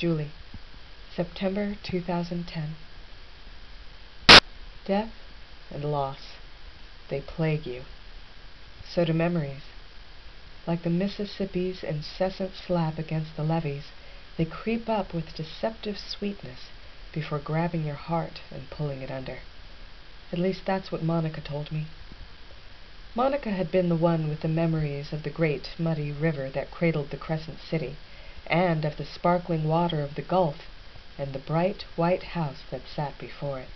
Julie. September 2010. Death and loss, they plague you. So do memories. Like the Mississippi's incessant slap against the levees, they creep up with deceptive sweetness before grabbing your heart and pulling it under. At least that's what Monica told me. Monica had been the one with the memories of the great muddy river that cradled the Crescent City, and of the sparkling water of the Gulf, and the bright white house that sat before it.